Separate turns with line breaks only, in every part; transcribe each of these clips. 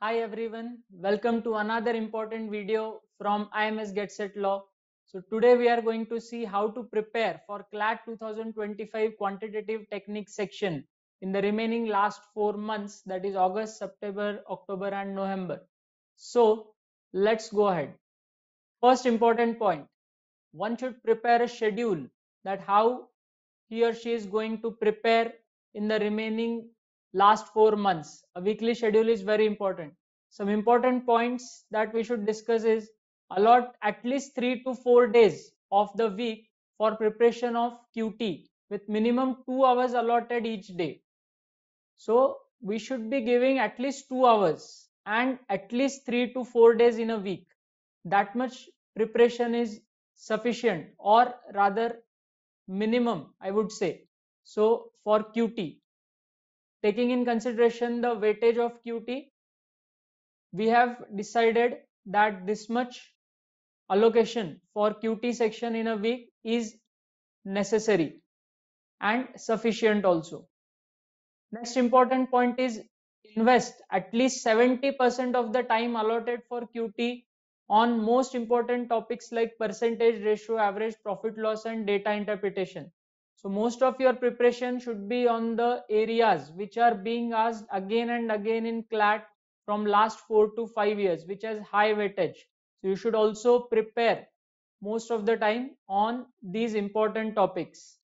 Hi everyone, welcome to another important video from IMS Get Set Law. So today we are going to see how to prepare for CLAT 2025 quantitative techniques section in the remaining last four months that is August, September, October and November. So let's go ahead. First important point, one should prepare a schedule that how he or she is going to prepare in the remaining last four months. A weekly schedule is very important. Some important points that we should discuss is allot at least three to four days of the week for preparation of QT with minimum two hours allotted each day. So we should be giving at least two hours and at least three to four days in a week. That much preparation is sufficient or rather minimum, I would say. So for QT, taking in consideration the weightage of QT, we have decided that this much allocation for QT section in a week is necessary and sufficient also. Next important point is invest at least 70% of the time allotted for QT on most important topics like percentage ratio, average profit loss and data interpretation. So most of your preparation should be on the areas which are being asked again and again in CLAT from last four to five years, which has high weightage. So you should also prepare most of the time on these important topics.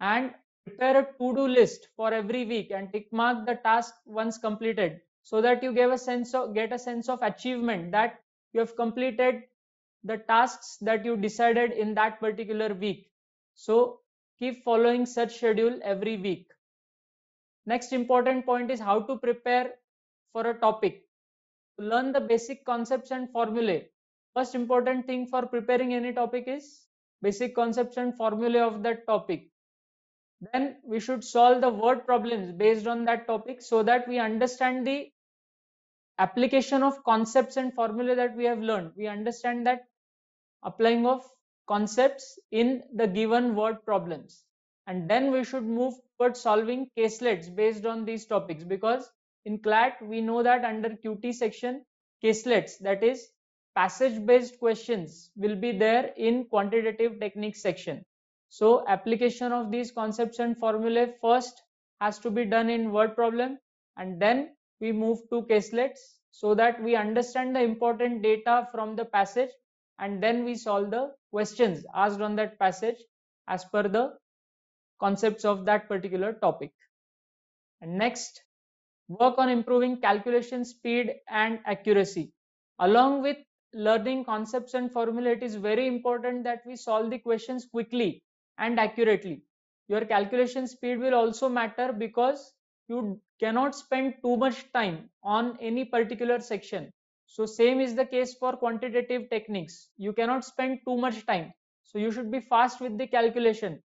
And prepare a to-do list for every week and tick mark the task once completed so that you get a sense of get a sense of achievement that you have completed the tasks that you decided in that particular week. So keep following such schedule every week. Next important point is how to prepare for a topic. To learn the basic concepts and formulae first important thing for preparing any topic is basic concepts and formulae of that topic. Then we should solve the word problems based on that topic so that we understand the application of concepts and formulae that we have learned. We understand that applying of concepts in the given word problems. And then we should move towards solving caselets based on these topics because in CLAT we know that under QT section caselets that is passage based questions will be there in quantitative techniques section. So application of these concepts and formulae first has to be done in word problem and then we move to caselets so that we understand the important data from the passage and then we solve the questions asked on that passage as per the concepts of that particular topic. And next, work on improving calculation speed and accuracy. Along with learning concepts and formula, it is very important that we solve the questions quickly and accurately. Your calculation speed will also matter because you cannot spend too much time on any particular section so same is the case for quantitative techniques. You cannot spend too much time. So you should be fast with the calculation.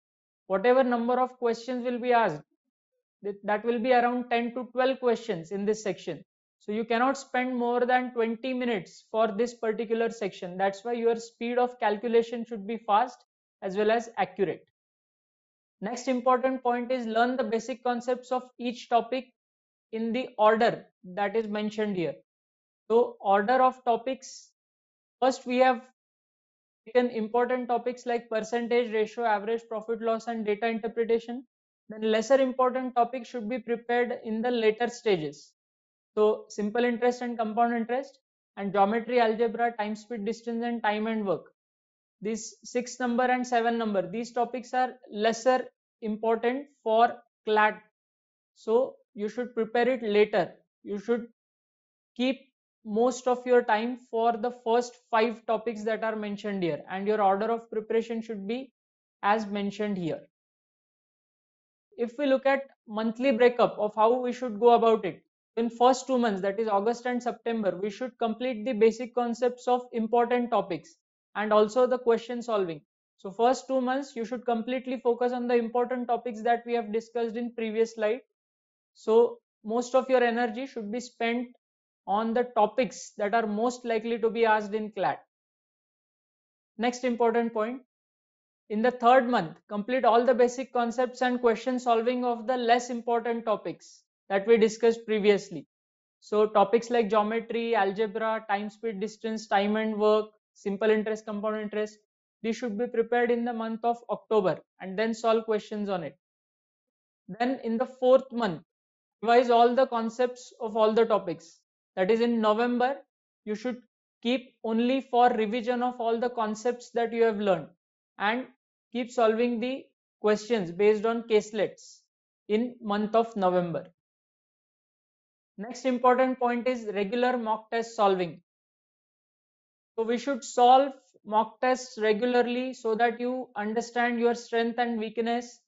Whatever number of questions will be asked, that will be around 10 to 12 questions in this section. So you cannot spend more than 20 minutes for this particular section. That's why your speed of calculation should be fast as well as accurate. Next important point is learn the basic concepts of each topic in the order that is mentioned here. So order of topics, first we have taken important topics like percentage ratio, average profit loss and data interpretation. Then lesser important topics should be prepared in the later stages. So simple interest and compound interest and geometry, algebra, time, speed, distance and time and work. These six number and seven number, these topics are lesser important for CLAT. So you should prepare it later. You should keep most of your time for the first five topics that are mentioned here and your order of preparation should be as mentioned here. If we look at monthly breakup of how we should go about it, in first two months that is August and September, we should complete the basic concepts of important topics and also the question solving. So first two months you should completely focus on the important topics that we have discussed in previous slide. So most of your energy should be spent on the topics that are most likely to be asked in CLAT. Next important point, in the third month, complete all the basic concepts and question solving of the less important topics that we discussed previously. So topics like geometry, algebra, time, speed, distance, time and work, simple interest, compound interest, these should be prepared in the month of October and then solve questions on it. Then in the fourth month, revise all the concepts of all the topics. That is in November, you should keep only for revision of all the concepts that you have learned and keep solving the questions based on caselets in month of November. Next important point is regular mock test solving. So we should solve mock tests regularly so that you understand your strength and weakness.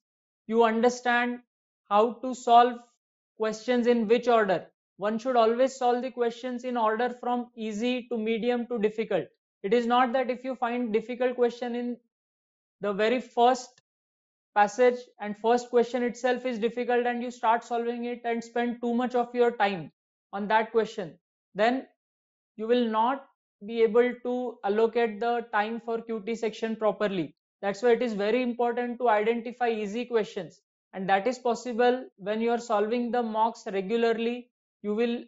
You understand how to solve questions in which order. One should always solve the questions in order from easy to medium to difficult. It is not that if you find difficult question in the very first passage and first question itself is difficult and you start solving it and spend too much of your time on that question then you will not be able to allocate the time for qt section properly that's why it is very important to identify easy questions and that is possible when you are solving the mocks regularly you will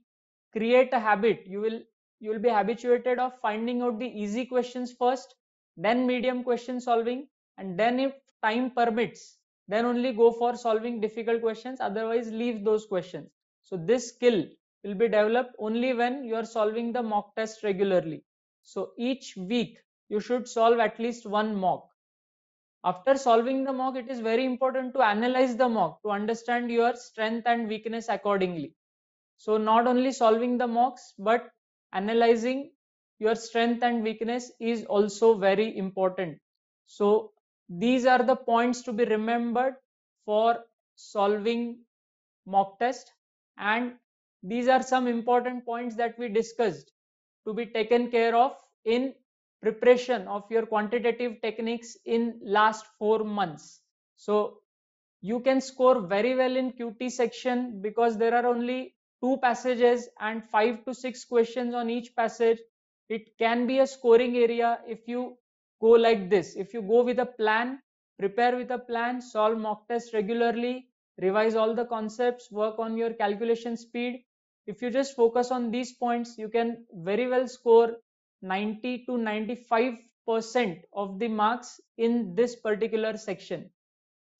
create a habit. You will you will be habituated of finding out the easy questions first then medium question solving and then if time permits then only go for solving difficult questions. Otherwise leave those questions. So this skill will be developed only when you are solving the mock test regularly. So each week you should solve at least one mock. After solving the mock it is very important to analyze the mock to understand your strength and weakness accordingly so not only solving the mocks but analyzing your strength and weakness is also very important. So these are the points to be remembered for solving mock test. And these are some important points that we discussed to be taken care of in preparation of your quantitative techniques in last four months. So you can score very well in qt section because there are only two passages and five to six questions on each passage. It can be a scoring area if you go like this. If you go with a plan prepare with a plan solve mock tests regularly revise all the concepts work on your calculation speed. If you just focus on these points you can very well score 90 to 95 percent of the marks in this particular section.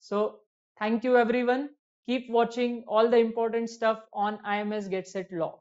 So thank you everyone keep watching all the important stuff on ims get set law